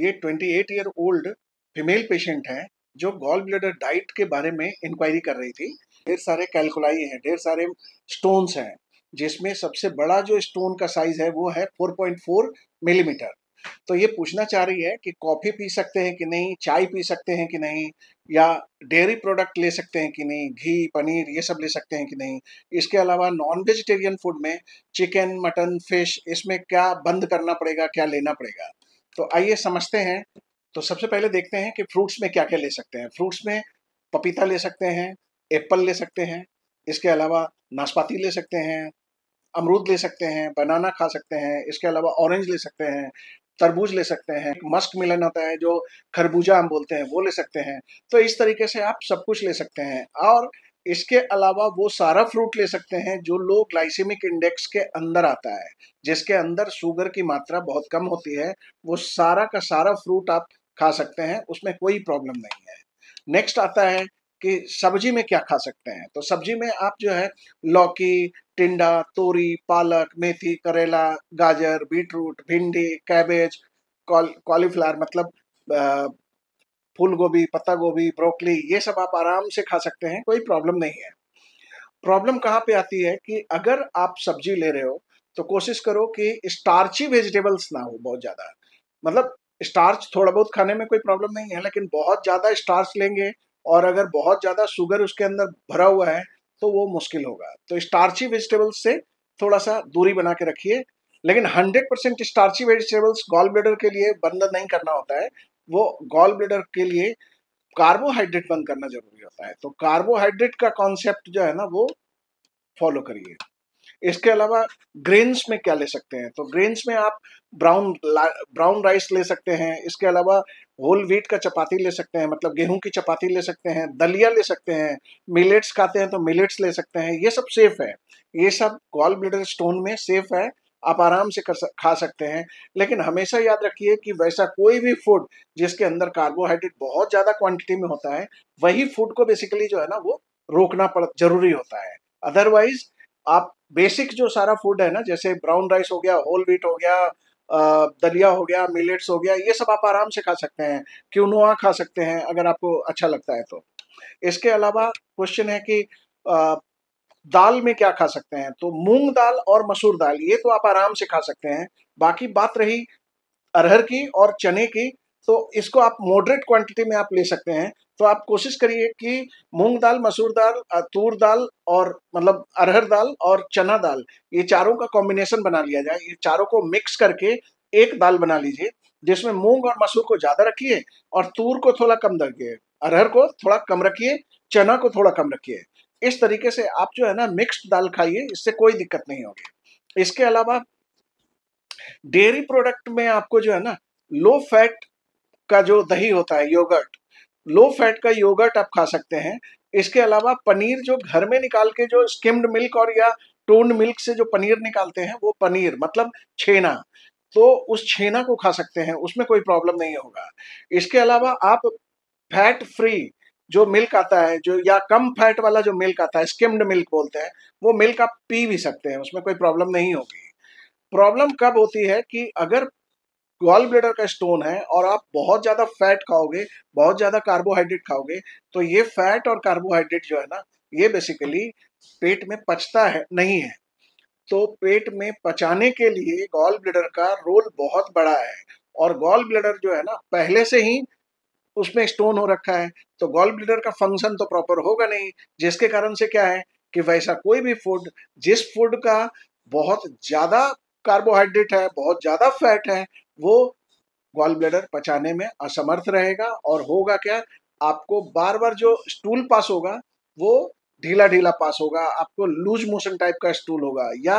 ये 28 year old female patient है, जो गॉल ब्लेडर डाइट के बारे में इंक्वायरी कर रही थी। ढेर सारे कैलकुलाई हैं, ढेर सारे स्टोन्स हैं, जिसमें सबसे बड़ा जो स्टोन का साइज़ है, वो है 4.4 मिलीमीटर तो ये पूछना चाह रही है कि कॉफ़ी पी सकते हैं कि नहीं, चाय पी सकते हैं कि नहीं, या डेयरी प्रोडक्ट ले सकते हैं कि नहीं, घी, पनीर, ये सब ले सकते हैं कि नहीं? इसके अलावा नॉन वेजिटेरियन फ़ूड में चिकन मटन फ़िश इसमें क्या बंद करना पड़ेगा, क्या लेना पड़ेगा? तो आइए समझते हैं। तो सबसे पहले देखते हैं कि फ्रूट्स में क्या क्या ले सकते हैं। फ्रूट्स में पपीता ले सकते हैं एप्पल ले सकते हैं, इसके अलावा नाशपाती ले सकते हैं, अमरूद ले सकते हैं बनाना खा सकते हैं, इसके अलावा ऑरेंज ले सकते हैं, तरबूज ले सकते हैं मस्क मिलन होता है जो खरबूजा हम बोलते हैं, वो ले सकते हैं। तो इस तरीके से आप सब कुछ ले सकते हैं और इसके अलावा वो सारा फ्रूट ले सकते हैं जो लो ग्लाइसेमिक इंडेक्स के अंदर आता है, जिसके अंदर शुगर की मात्रा बहुत कम होती है, वो सारा का सारा फ्रूट आप खा सकते हैं, उसमें कोई प्रॉब्लम नहीं है। नेक्स्ट आता है कि सब्ज़ी में क्या खा सकते हैं? तो सब्ज़ी में आप जो है, लौकी, टिंडा, तोरी, पालक, मेथी, करेला, गाजर, बीटरूट, भिंडी कैबेज कॉलीफ्लावर मतलब फूल गोभी पत्ता गोभी ब्रोकली, ये सब आप आराम से खा सकते हैं, कोई प्रॉब्लम नहीं है। प्रॉब्लम कहाँ पे आती है कि अगर आप सब्ज़ी ले रहे हो तो कोशिश करो कि स्टार्ची वेजिटेबल्स ना हो बहुत ज़्यादा। मतलब स्टार्च थोड़ा बहुत खाने में कोई प्रॉब्लम नहीं है, लेकिन बहुत ज़्यादा स्टार्च लेंगे और अगर बहुत ज़्यादा शुगर उसके अंदर भरा हुआ है तो वो मुश्किल होगा। तो स्टार्ची वेजिटेबल्स से थोड़ा सा दूरी बना के रखिए, लेकिन 100 percent starchy vegetables gall bladder के लिए बंद नहीं करना होता है। वो गॉल ब्लेडर के लिए कार्बोहाइड्रेट बंद करना ज़रूरी होता है। तो कार्बोहाइड्रेट का कॉन्सेप्ट जो है ना, वो फॉलो करिए। इसके अलावा ग्रेन्स में क्या ले सकते हैं? तो ग्रेन्स में आप ब्राउन ब्राउन राइस ले सकते हैं। इसके अलावा होल व्हीट का चपाती ले सकते हैं मतलब गेहूँ की चपाती ले सकते हैं, दलिया ले सकते हैं मिलेट्स खाते हैं तो मिलेट्स ले सकते हैं, ये सब सेफ़ है। ये सब गॉल ब्लेडर स्टोन में सेफ़ है। आप आराम से कर खा सकते हैं। लेकिन हमेशा याद रखिए कि वैसा कोई भी फ़ूड जिसके अंदर कार्बोहाइड्रेट बहुत ज़्यादा क्वांटिटी में होता है, वही फ़ूड को बेसिकली जो है ना वो रोकना पड़, ज़रूरी होता है। अदरवाइज़ आप बेसिक जो सारा फ़ूड है ना, जैसे ब्राउन राइस हो गया होल व्हीट हो गया दलिया हो गया मिलेट्स हो गया, ये सब आप आराम से खा सकते हैं। क्यूनोआ खा सकते हैं, अगर आपको अच्छा लगता है तो। इसके अलावा क्वेश्चन है कि दाल में क्या खा सकते हैं? तो मूंग दाल और मसूर दाल, ये तो आप आराम से खा सकते हैं। बाकी बात रही अरहर की और चने की तो इसको आप मॉडरेट क्वांटिटी में आप ले सकते हैं। तो आप कोशिश करिए कि मूंग दाल, मसूर दाल तूर दाल और मतलब अरहर दाल और चना दाल, ये चारों का कॉम्बिनेशन बना लिया जाए। ये चारों को मिक्स करके एक दाल बना लीजिए, जिसमें मूंग और मसूर को ज़्यादा रखिए और तूर को थोड़ा कम रखिए अरहर को थोड़ा कम रखिए, चना को थोड़ा कम रखिए। इस तरीके से आप जो है ना मिक्स्ड दाल खाइए, इससे कोई दिक्कत नहीं होगी। इसके अलावा डेयरी प्रोडक्ट में आपको जो है ना लो फैट का जो दही होता है योगर्ट लो फैट का योगर्ट आप खा सकते हैं। इसके अलावा पनीर जो घर में निकाल के जो स्किम्ड मिल्क और या टोन्ड मिल्क से जो पनीर निकालते हैं, वो पनीर मतलब छेना तो उस छेना को खा सकते हैं, उसमें कोई प्रॉब्लम नहीं होगा। इसके अलावा आप फैट फ्री जो मिल्क आता है, जो, या कम फैट वाला जो मिल्क आता है स्किम्ड मिल्क बोलते हैं, वो मिल्क आप पी भी सकते हैं, उसमें कोई प्रॉब्लम नहीं होगी। प्रॉब्लम कब होती है कि अगर गॉल ब्लेडर का स्टोन है और आप बहुत ज़्यादा फैट खाओगे, बहुत ज़्यादा कार्बोहाइड्रेट खाओगे तो ये फैट और कार्बोहाइड्रेट जो है ना, ये बेसिकली पेट में पचता है, नहीं है। तो पेट में पचाने के लिए गॉल ब्लेडर का रोल बहुत बड़ा है और गॉल ब्लेडर जो है ना, पहले से ही उसमें स्टोन हो रखा है तो गॉल ब्लेडर का फ़ंक्शन तो प्रॉपर होगा नहीं। जिसके कारण से क्या है कि वैसा कोई भी फ़ूड जिस फ़ूड का बहुत ज़्यादा कार्बोहाइड्रेट है, बहुत ज़्यादा फैट है, वो गॉल ब्लेडर पचाने में असमर्थ रहेगा और होगा क्या, आपको बार बार जो स्टूल पास होगा, वो ढीला ढीला पास होगा, आपको लूज मोशन टाइप का स्टूल होगा, या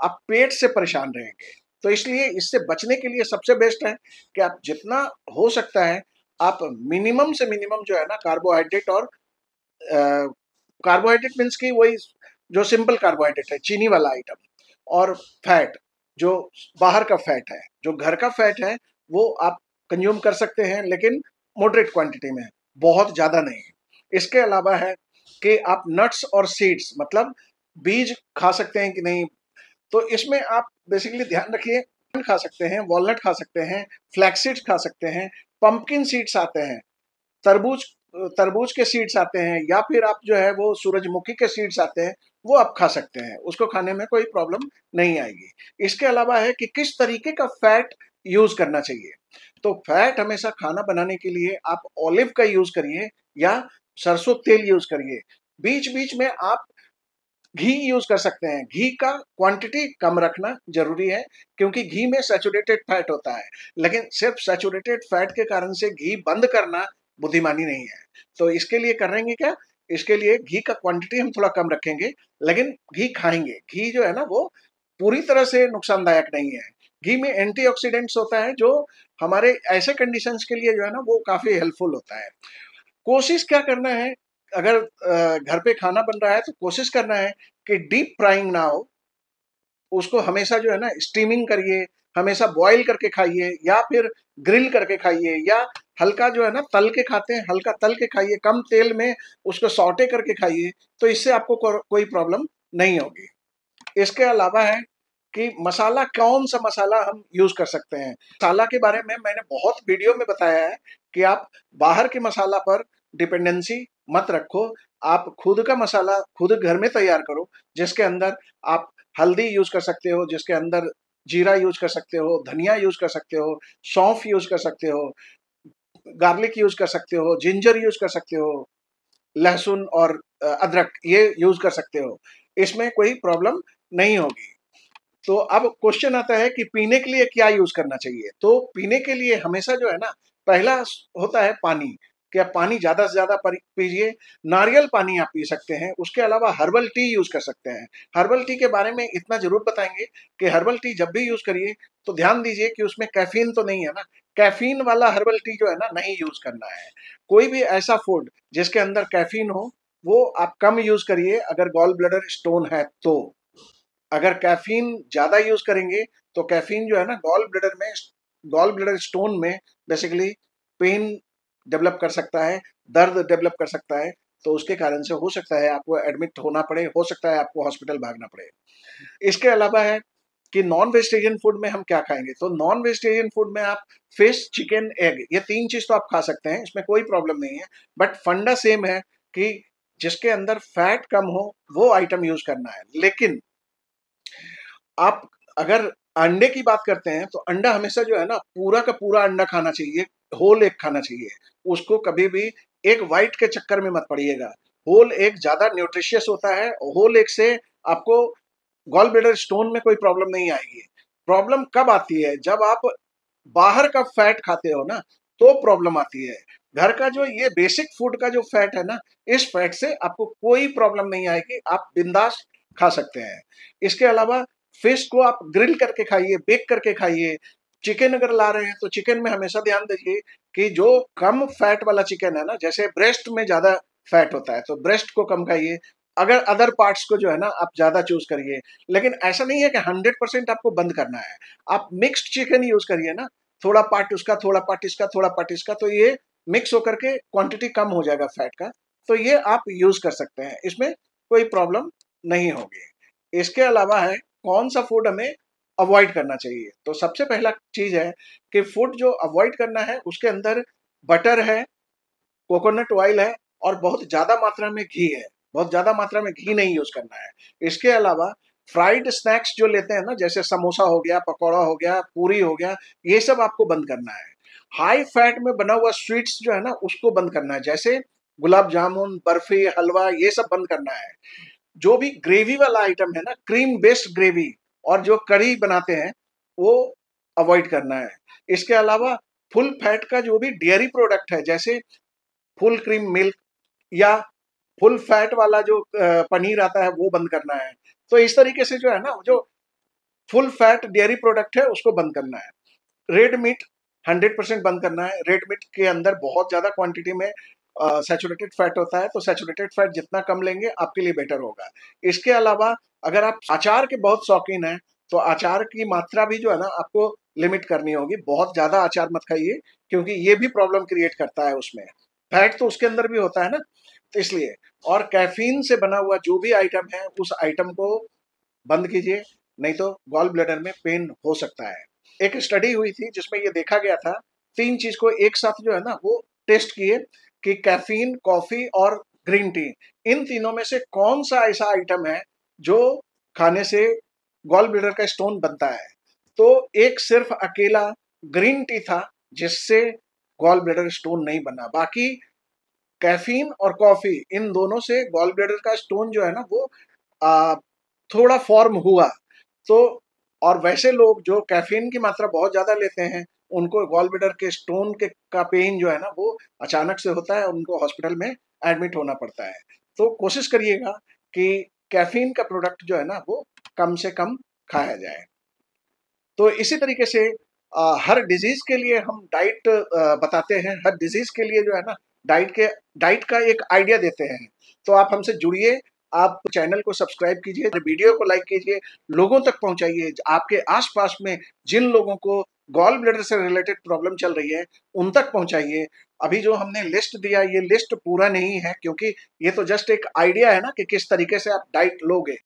आप पेट से परेशान रहेंगे। तो इसलिए इससे बचने के लिए सबसे बेस्ट है कि आप जितना हो सकता है आप मिनिमम से मिनिमम जो है ना कार्बोहाइड्रेट और कार्बोहाइड्रेट मीन्स की वही जो सिंपल कार्बोहाइड्रेट है, चीनी वाला आइटम और फैट जो बाहर का फैट है, जो घर का फैट है, वो आप कंज्यूम कर सकते हैं, लेकिन मॉडरेट क्वांटिटी में बहुत ज़्यादा नहीं है। इसके अलावा है कि आप नट्स और सीड्स मतलब बीज खा सकते हैं कि नहीं तो इसमें आप बेसिकली ध्यान रखिए, खा सकते हैं वॉलनट खा सकते हैं फ्लैक्सीड्स खा सकते हैं पंपकिन सीड्स आते हैं, तरबूज तरबूज के सीड्स आते हैं, या फिर आप जो है वो सूरजमुखी के सीड्स आते हैं, वो आप खा सकते हैं, उसको खाने में कोई प्रॉब्लम नहीं आएगी। इसके अलावा है कि किस तरीके का फैट यूज़ करना चाहिए? तो फैट हमेशा खाना बनाने के लिए आप ऑलिव का यूज़ करिए या सरसों तेल यूज़ करिए। बीच बीच में आप घी यूज़ कर सकते हैं। घी का क्वांटिटी कम रखना ज़रूरी है, क्योंकि घी में सैचुरेटेड फैट होता है। लेकिन सिर्फ़ सैचुरेटेड फैट के कारण से घी बंद करना बुद्धिमानी नहीं है। तो इसके लिए करेंगे क्या? इसके लिए घी का क्वांटिटी हम थोड़ा कम रखेंगे, लेकिन घी खाएँगे। घी जो है ना, वो पूरी तरह से नुकसानदायक नहीं है। घी में एंटीऑक्सीडेंट्स होता है, जो हमारे ऐसे कंडीशंस के लिए जो है ना, वो काफ़ी हेल्पफुल होता है। कोशिश क्या करना है? अगर घर पे खाना बन रहा है तो कोशिश करना है कि डीप फ्राइंग ना हो। उसको हमेशा जो है ना स्टीमिंग करिए हमेशा बॉईल करके खाइए या फिर ग्रिल करके खाइए या हल्का जो है ना तल के खाते हैं हल्का तल के खाइए कम तेल में उसको सॉटे करके खाइए तो इससे आपको को, कोई प्रॉब्लम नहीं होगी। इसके अलावा है कि मसाला कौन सा मसाला हम यूज़ कर सकते हैं? मसाला के बारे में मैंने बहुत वीडियो में बताया है कि आप बाहर के मसाला पर डिपेंडेंसी मत रखो। आप खुद का मसाला खुद घर में तैयार करो, जिसके अंदर आप हल्दी यूज़ कर सकते हो, जिसके अंदर जीरा यूज़ कर सकते हो, धनिया यूज़ कर सकते हो, सौंफ यूज़ कर सकते हो, गार्लिक यूज़ कर सकते हो, जिंजर यूज़ कर सकते हो, लहसुन और अदरक ये यूज़ कर सकते हो। इसमें कोई प्रॉब्लम नहीं होगी। तो अब क्वेश्चन आता है कि पीने के लिए क्या यूज़ करना चाहिए? तो पीने के लिए हमेशा जो है ना, पहला होता है पानी। कि आप पानी ज़्यादा से ज़्यादा पीजिए। नारियल पानी आप पी सकते हैं। उसके अलावा हर्बल टी यूज़ कर सकते हैं। हर्बल टी के बारे में इतना ज़रूर बताएँगे कि हर्बल टी जब भी यूज़ करिए तो ध्यान दीजिए कि उसमें कैफीन तो नहीं है ना। कैफीन वाला हर्बल टी जो है ना, नहीं यूज़ करना है। कोई भी ऐसा फ़ूड जिसके अंदर कैफीन हो, वो आप कम यूज़ करिए। अगर गॉल ब्लडर स्टोन है तो। अगर कैफीन ज़्यादा यूज़ करेंगे तो कैफीन जो है ना, गॉल ब्लडर में, गॉल ब्लडर स्टोन में, बेसिकली पेन डेवलप कर सकता है, दर्द डेवलप कर सकता है तो उसके कारण से हो सकता है आपको एडमिट होना पड़े, हो सकता है आपको हॉस्पिटल भागना पड़े। इसके अलावा है कि नॉन वेजिटेरियन फ़ूड में हम क्या खाएँगे? तो नॉन वेजिटेरियन फ़ूड में आप फ़िश चिकन एग ये तीन चीज़ तो आप खा सकते हैं, इसमें कोई प्रॉब्लम नहीं है बट फंडा सेम है कि जिसके अंदर फैट कम हो, वो आइटम यूज़ करना है। लेकिन आप अगर अंडे की बात करते हैं तो अंडा हमेशा जो है ना, पूरा का पूरा अंडा खाना चाहिए होल एग खाना चाहिए। उसको कभी भी एक वाइट के चक्कर में मत पड़िएगा। होल एग ज़्यादा न्यूट्रिशियस होता है होल एग से आपको गॉल ब्लेडर स्टोन में कोई प्रॉब्लम नहीं आएगी। प्रॉब्लम कब आती है? जब आप बाहर का फैट खाते हो ना तो प्रॉब्लम आती है। घर का जो ये बेसिक फ़ूड का जो फैट है ना, इस फैट से आपको कोई प्रॉब्लम नहीं आएगी, आप बिंदास खा सकते हैं। इसके अलावा फ़िश को आप ग्रिल करके खाइए, बेक करके खाइए। चिकन अगर ला रहे हैं तो चिकन में हमेशा ध्यान दीजिए कि जो कम फैट वाला चिकन है ना, जैसे ब्रेस्ट में ज़्यादा फैट होता है तो ब्रेस्ट को कम खाइए। अगर अदर पार्ट्स को जो है ना, आप ज़्यादा चूज़ करिए। लेकिन ऐसा नहीं है कि हंड्रेड परसेंट आपको बंद करना है। आप मिक्स्ड चिकन यूज़ करिए ना, थोड़ा पार्ट उसका, थोड़ा पार्ट इसका, थोड़ा पार्ट इसका तो ये मिक्स होकर के क्वांटिटी कम हो जाएगा फैट का तो ये आप यूज़ कर सकते हैं। इसमें कोई प्रॉब्लम नहीं होगी। इसके अलावा है कौन सा फ़ूड हमें अवॉइड करना चाहिए? तो सबसे पहला चीज़ है कि फ़ूड जो अवॉइड करना है, उसके अंदर बटर है कोकोनट ऑयल है और बहुत ज़्यादा मात्रा में घी है। बहुत ज़्यादा मात्रा में घी नहीं यूज़ करना है। इसके अलावा फ्राइड स्नैक्स जो लेते हैं ना, जैसे समोसा हो गया, पकौड़ा हो गया, पूरी हो गया, ये सब आपको बंद करना है। हाई फैट में बना हुआ स्वीट्स जो है ना, उसको बंद करना है। जैसे गुलाब जामुन, बर्फ़ी, हलवा, ये सब बंद करना है। जो भी ग्रेवी वाला आइटम है ना क्रीम बेस्ड ग्रेवी और जो कड़ी बनाते हैं, वो अवॉइड करना है। इसके अलावा फुल फैट का जो भी डेयरी प्रोडक्ट है, जैसे फुल क्रीम मिल्क या फुल फैट वाला जो पनीर आता है, वो बंद करना है। तो इस तरीके से जो है ना, जो फुल फैट डेयरी प्रोडक्ट है, उसको बंद करना है। रेड मीट हंड्रेड परसेंट बंद करना है। रेड मीट के अंदर बहुत ज़्यादा क्वांटिटी में सेचुरेटेड फैट होता है तो सेचुरेटेड फैट जितना कम लेंगे, आपके लिए बेटर होगा। इसके अलावा, अगर आप अचार के बहुत शौकीन हैं तो अचार की मात्रा भी जो है ना, आपको लिमिट करनी होगी। बहुत ज़्यादा अचार मत खाइए, क्योंकि ये भी प्रॉब्लम क्रिएट करता है उसमें। फैट तो उसके अंदर भी होता है ना तो इसलिए। और कैफीन से बना हुआ जो भी आइटम है, उस आइटम को बंद कीजिए, नहीं तो गॉल ब्लेडर में पेन हो सकता है। एक स्टडी हुई थी, जिसमें ये देखा गया था, तीन चीज़ को एक साथ जो है ना, वो टेस्ट किए। कि कैफीन कॉफ़ी और ग्रीन टी इन तीनों में से कौन सा ऐसा आइटम है जो खाने से गॉल ब्लेडर का स्टोन बनता है? तो एक सिर्फ़ अकेला ग्रीन टी था जिससे गॉल ब्लेडर स्टोन नहीं बना। बाकी कैफीन और कॉफ़ी इन दोनों से गॉल ब्लेडर का स्टोन जो है ना वो आ, थोड़ा फॉर्म हुआ। तो और वैसे लोग जो कैफीन की मात्रा बहुत ज़्यादा लेते हैं उनको गॉल के स्टोन के का पेन जो है ना वो अचानक से होता है उनको हॉस्पिटल में एडमिट होना पड़ता है। तो कोशिश करिएगा कि कैफीन का प्रोडक्ट जो है ना वो कम से कम खाया जाए। तो इसी तरीके से आ, हर डिज़ीज़ के लिए हम डाइट बताते हैं। हर डिज़ीज़ के लिए जो है ना डाइट के डाइट का एक आइडिया देते हैं। तो आप हमसे जुड़िए आप चैनल को सब्सक्राइब कीजिए वीडियो को लाइक कीजिए लोगों तक पहुंचाइए आपके आसपास में जिन लोगों को गॉल ब्लेडर से रिलेटेड प्रॉब्लम चल रही है, उन तक पहुंचाइए। अभी जो हमने लिस्ट दिया, ये लिस्ट पूरा नहीं है, क्योंकि ये तो जस्ट एक आइडिया है ना कि किस तरीके से आप डाइट लोगे।